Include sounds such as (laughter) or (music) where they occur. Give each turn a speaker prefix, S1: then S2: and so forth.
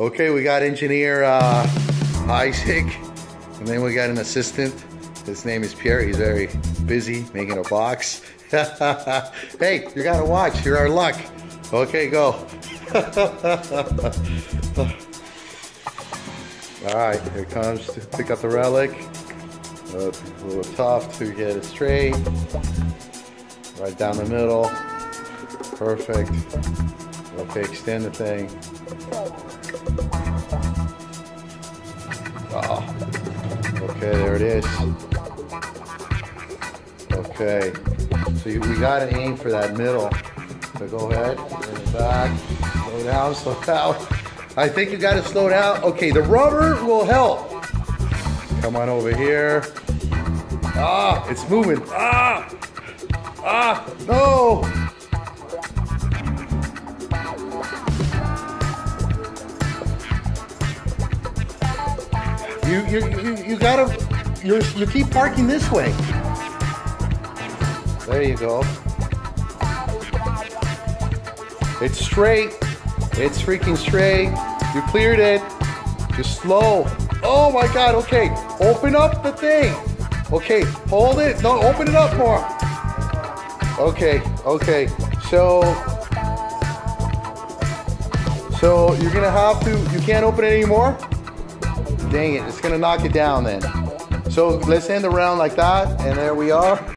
S1: Okay, we got engineer uh, Isaac, and then we got an assistant. His name is Pierre. He's very busy making a box. (laughs) hey, you gotta watch. You're our luck. Okay, go. (laughs) All right, here comes to pick up the relic. A little tough to get it straight. Right down the middle. Perfect. Okay, extend the thing. Oh. Okay, there it is. Okay. So you, we gotta aim for that middle. So go ahead, it back. Slow down, (laughs) slow down. I think you gotta slow down. Okay, the rubber will help. Come on over here. Ah, it's moving. Ah! Ah! No! You you you, you gotta you you keep parking this way. There you go. It's straight. It's freaking straight. You cleared it. Just slow. Oh my god, okay. Open up the thing. Okay, hold it. No, open it up more. Okay, okay. So So you're gonna have to you can't open it anymore? Dang it, it's gonna knock it down then. So let's end the round like that, and there we are.